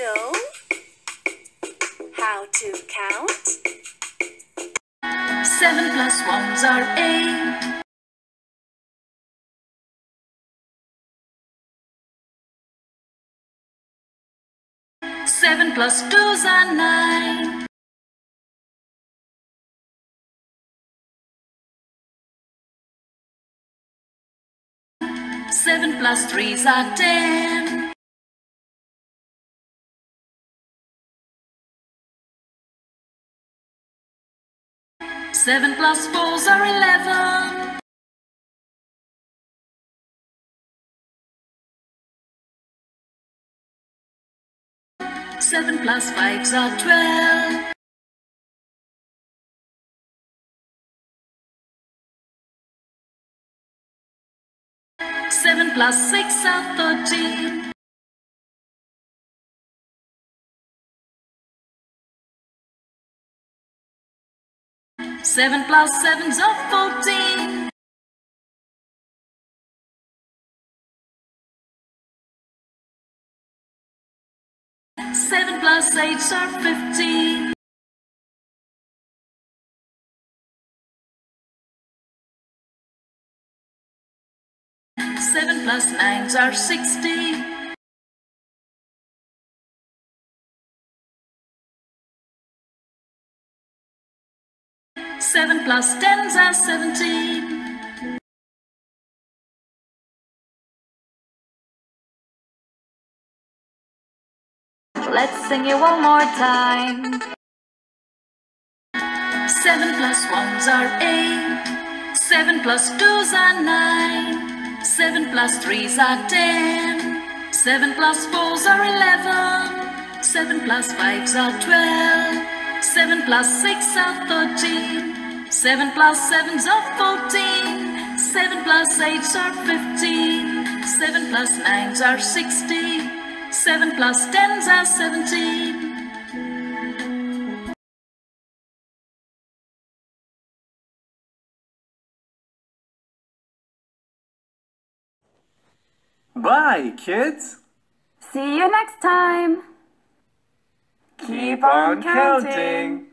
know how to count? Seven plus ones are eight. Seven plus twos are nine. Seven plus threes are ten. Seven plus fours are eleven. Seven plus fives are twelve. Seven plus six are thirteen. seven plus seven's are fourteen. Seven plus eight's are fifteen. Seven plus nine's are sixteen. 7 plus 10 is 17. Let's sing it one more time. 7 plus 1s are 8. 7 plus 2s are 9. 7 plus 3s are 10. 7 plus 4s are 11. 7 plus 5s are 12. 7 plus 6 are 13. Seven plus plus sevens are fourteen. Seven plus plus eights are fifteen. Seven plus plus nines are sixty. Seven plus tens are seventeen. Bye, kids. See you next time. Keep on counting.